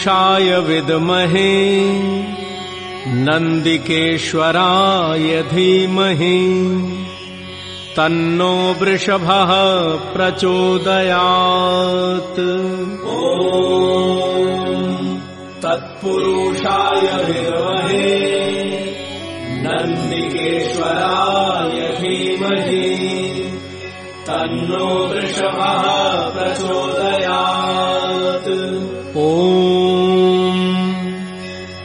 तत्पुरुषाय विद्महे। नन्दिकेश्वराय धीमहि। तन्नो वृषभः प्रचोदयात्। तत्पुरुषाय विद्महे। नन्दिकेश्वराय धीमहि। तन्नो वृषभः प्रचोदयात्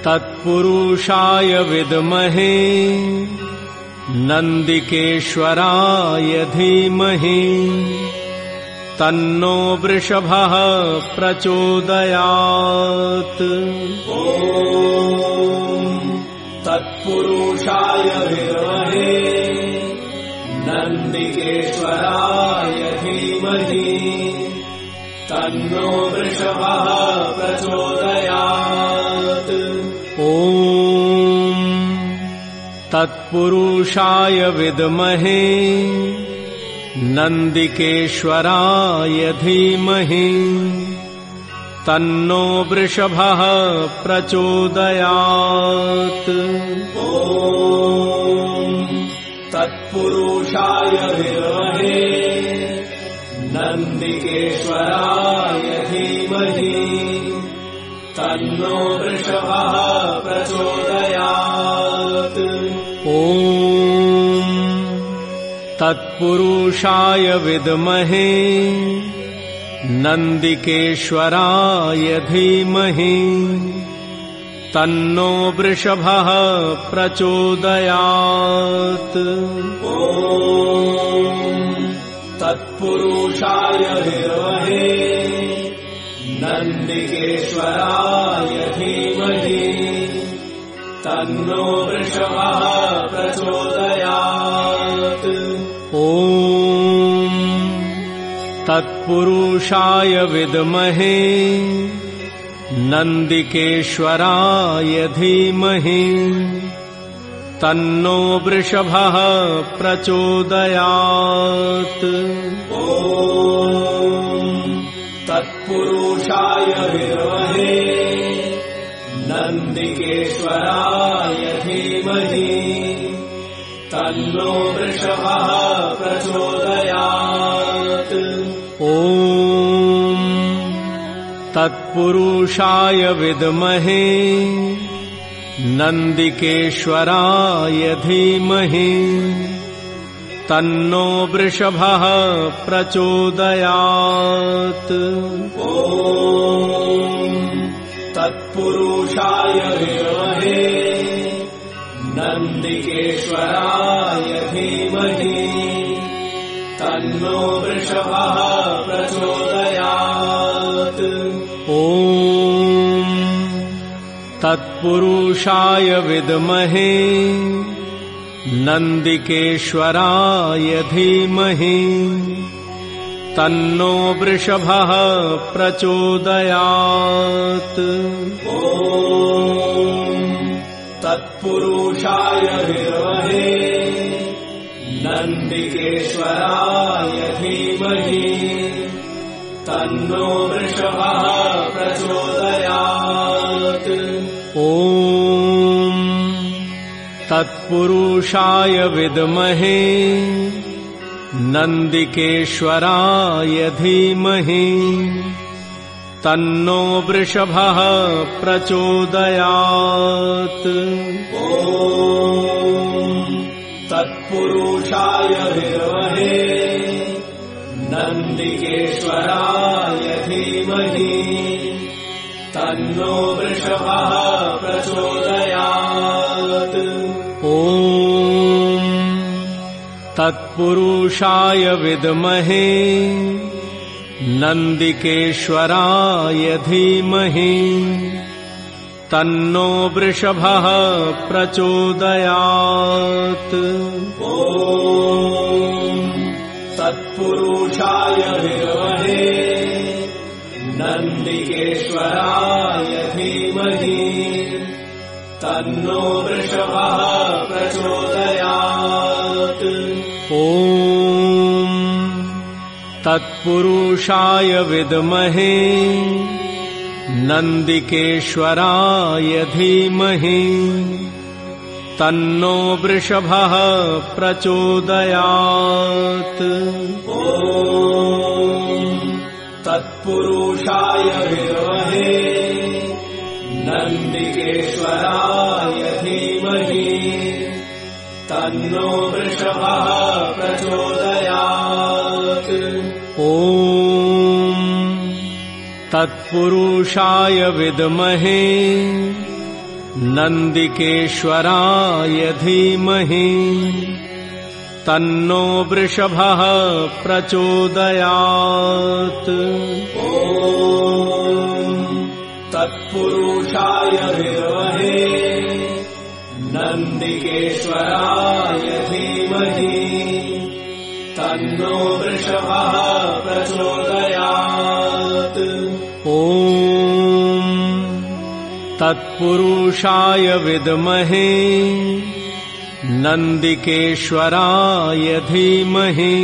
तत्पुरुषाय विद्महे नन्दिकेश्वराय धीमहि तन्नो वृषभः प्रचोदयात्। तत्पुरुषाय विद्महे नन्दिकेश्वराय धीमहि तन्नो वृषभः ॐ तत्पुरुषाय विद्महे नन्दिकेश्वराय धीमहि तन्नो वृषभः प्रचोदयात् ॐ तत्पुरुषाय विद्महे नन्दिकेश्वराय धीमहि तन्नो वृषभः प्रचोदयात् ॐ तत्पुरुषाय विद्महे नन्दिकेश्वराय धीमहि। तन्नो वृषभः प्रचोदयात्। ॐ तत्पुरुषाय विद्महे नन्दिकेश्वराय धीमहि तन्नो वृषभः प्रचोदयात् ॐ तत्पुरुषाय विद्महे नन्दिकेश्वराय धीमहि तन्नो वृषभः प्रचोदयात्। ॐ तत्पुरुषाय विद्महे प्रचोदयात्। ॐ तत्पुरुषाय विद्महे नन्दिकेश्वराय धीमहि तन्नो वृषभः प्रचोदयात्। ॐ तत्पुरुषाय विद्महे नन्दिकेश्वराय धीमहि। तन्नो वृषभः प्रचोदयात्। ॐ तत्पुरुषाय विद्महे। नन्दिकेश्वराय धीमहि। तन्नो वृषभः प्रचोदयात्। ॐ तत्पुरुषाय विद्महे नन्दिकेश्वराय धीमहि तन्नो वृषभः प्रचोदयात् ॐ तत्पुरुषाय विद्महे नन्दिकेश्वराय धीमहि तन्नो वृषभः प्रचोदयात्। ॐ तत्पुरुषाय विद्महे नन्दिकेश्वराय धीमहि तन्नो वृषभः प्रचोदयात्। ॐ तत्पुरुषाय विद्महे नन्दिकेश्वराय धीमहि। तन्नो वृषभः प्रचोदयात्। ॐ तत्पुरुषाय विद्महे नन्दिकेश्वराय धीमहि। तन्नो वृषभः प्रचोदयात्। ॐ तत्पुरुषाय विद्महे नन्दिकेश्वराय धीमहि तन्नो वृषभः प्रचोदयात्। तत्पुरुषाय विद्महे नन्दिकेश्वराय धीमहि तन्नो वृषभः प्रचोदयात् ॐ तत्पुरुषाय विद्महे नन्दिकेश्वराय धीमहि तन्नो वृषभः प्रचोदयात् तत्पुरुषाय विद्महे नन्दिकेश्वराय धीमहि तन्नो वृषभः प्रचोदयात्। ॐ तत्पुरुषाय विद्महे नन्दिकेश्वराय धीमहि।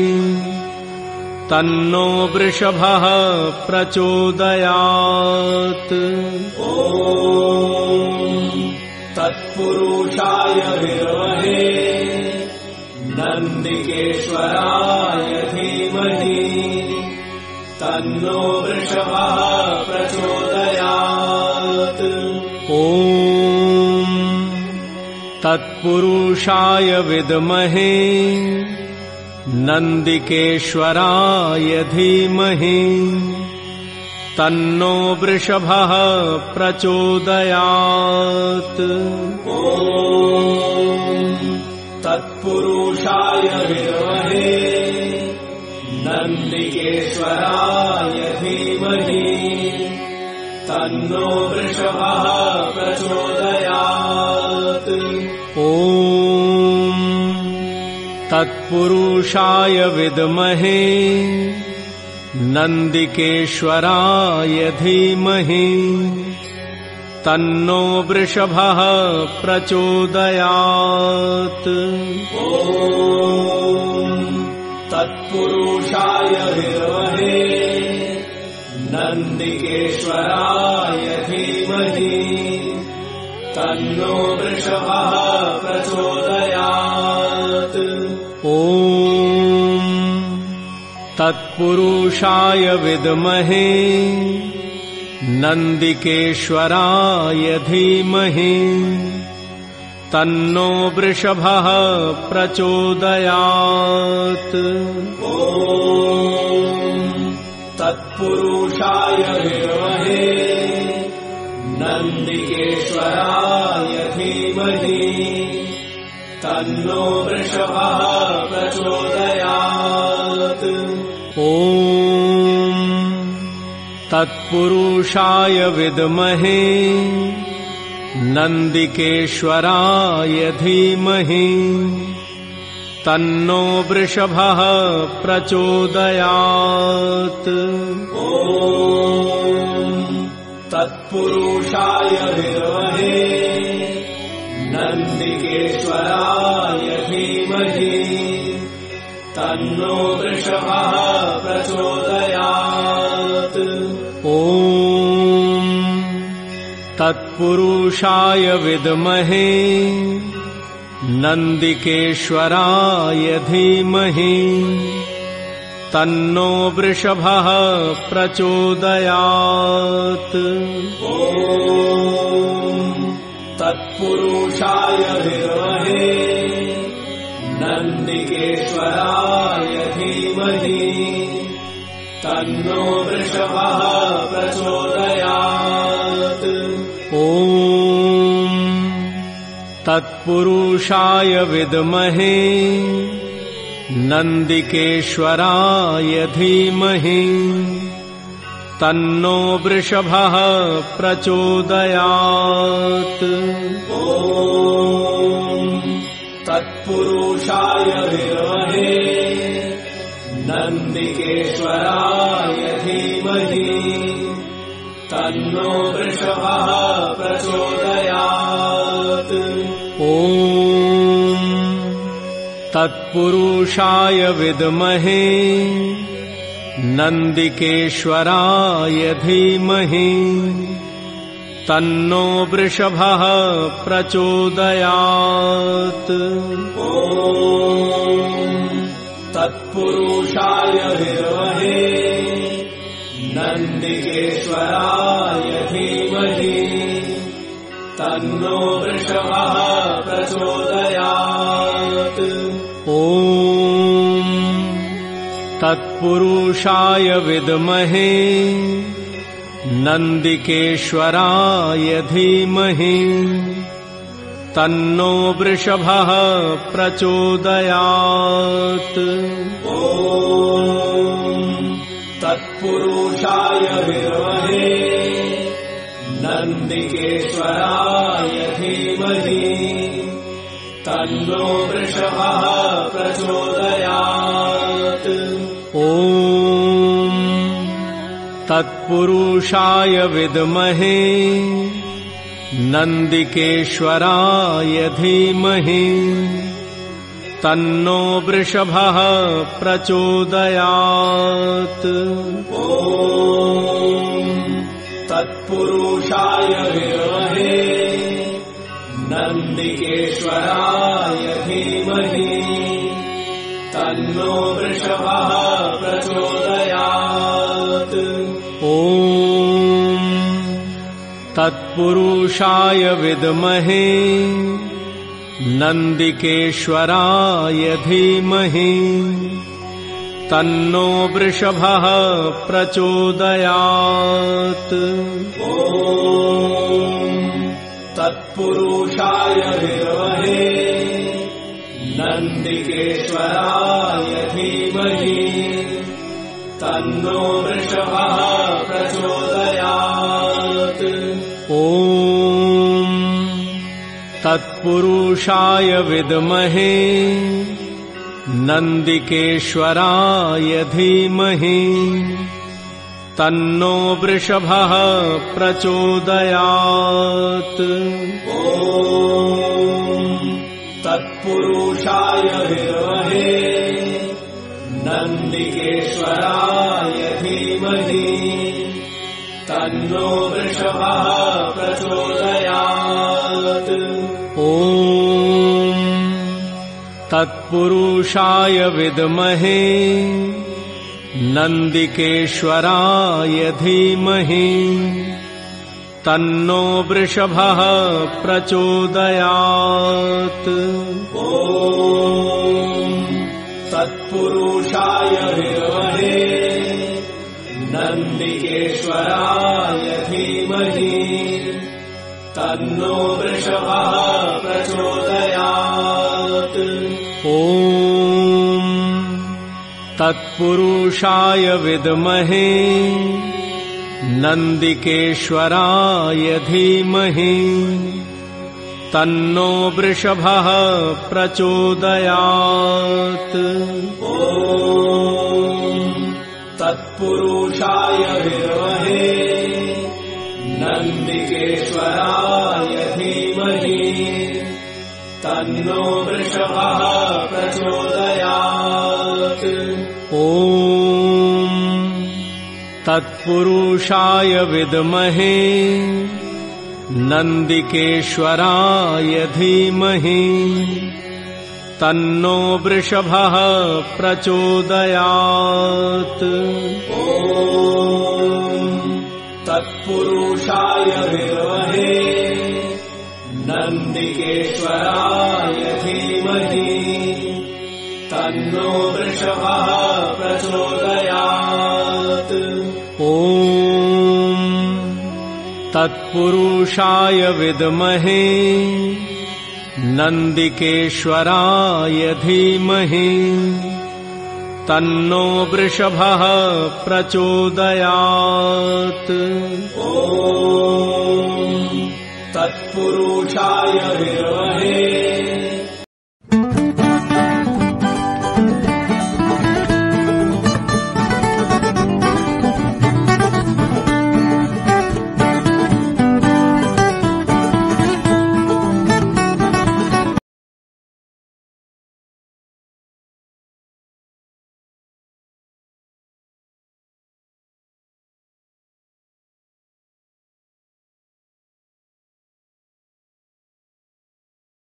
तन्नो वृषभः प्रचोदयात्। ॐ तत्पुरुषाय विद्महे नन्दिकेश्वराय धीमहि। तन्नो वृषभः प्रचोदयात्। ॐ तत्पुरुषाय विद्महे। नन्दिकेश्वराय धीमहि। तन्नो वृषभः प्रचोदयात्। ॐ तत्पुरुषाय विद्महे नन्दिकेश्वराय धीमहि तन्नो वृषभः प्रचोदयात्। ॐ तत्पुरुषाय विद्महे नन्दिकेश्वराय धीमहि तन्नो वृषभः प्रचोदयात्। ॐ तत्पुरुषाय विद्महे नन्दिकेश्वराय धीमहि तन्नो वृषभः प्रचोदयात्। ॐ तत्पुरुषाय विद्महे नन्दिकेश्वराय धीमहि। तन्नो वृषभः प्रचोदयात्। तत्पुरुषाय विद्महे नन्दिकेश्वराय धीमहि। तन्नो वृषभः प्रचोदयात्। ॐ तत्पुरुषाय विद्महे नन्दिकेश्वराय धीमहि तन्नो वृषभः प्रचोदयात्। तत्पुरुषाय विद्महे नन्दिकेश्वराय धीमहि तन्नो वृषभः प्रचोदयात् ॐ तत्पुरुषाय विद्महे नन्दिकेश्वराय धीमहि तन्नो वृषभः प्रचोदयात्। तत्पुरुषाय विद्महे नन्दिकेश्वराय धीमहि तन्नो वृषभः प्रचोदयात्। ॐ तत्पुरुषाय विद्महे नन्दिकेश्वराय धीमहि। तन्नो वृषभः प्रचोदयात्। ॐ तत्पुरुषाय विद्महे नन्दिकेश्वराय धीमहि। तन्नो वृषभः प्रचोदयात्। ॐ तत्पुरुषाय विद्महे। नन्दिकेश्वराय धीमहि। तन्नो वृषभः प्रचोदयात्। ॐ तत्पुरुषाय विद्महे नन्दिकेश्वराय धीमहि तन्नो वृषभः प्रचोदयात्। ॐ तत्पुरुषाय विद्महे नन्दिकेश्वराय धीमहि तन्नो वृषभः प्रचोदयात्। ॐ तत्पुरुषाय विद्महे नन्दिकेश्वराय धीमहि तन्नो वृषभः प्रचोदयात्। ॐ तत्पुरुषाय विद्महे नन्दिकेश्वराय धीमहि। तन्नो वृषभः प्रचोदयात्। ॐ तत्पुरुषाय विद्महे नन्दिकेश्वराय धीमहि। तन्नो वृषभः प्रचोदयात्। ॐ तत्पुरुषाय विद्महे नन्दिकेश्वराय धीमहि तन्नो वृषभः प्रचोदयात्। तत्पुरुषाय विद्महे नन्दिकेश्वराय धीमहि तन्नो वृषभः प्रचोदयात् ॐ तत्पुरुषाय विद्महे नन्दिकेश्वराय धीमहि तन्नो वृषभः प्रचोदयात् ॐ तत्पुरुषाय विद्महे नन्दिकेश्वराय धीमहि तन्नो वृषभः प्रचोदयात्। ॐ तत्पुरुषाय विद्महे नन्दिकेश्वराय धीमहि तन्नो वृषभः प्रचोदयात्। ॐ तत्पुरुषाय विद्महे धीमहि। तन्नो वृषभः प्रचोदयात्। ॐ तत्पुरुषाय विद्महे। नन्दिकेश्वराय धीमहि। तन्नो वृषभः प्रचोदयात्। ॐ तत्पुरुषाय विद्महे नन्दिकेश्वराय धीमहि तन्नो वृषभः प्रचोदयात्। ॐ तत्पुरुषाय विद्महे नन्दिकेश्वराय धीमहि तन्नो वृषभः प्रचोदयात्। ॐ तत्पुरुषाय विद्महे नन्दिकेश्वराय धीमहि। तन्नो वृषभः प्रचोदयात्। ॐ तत्पुरुषाय विद्महे नन्दिकेश्वराय धीमहि। तन्नो वृषभः प्रचोदयात्। तत्पुरुषाय विद्महे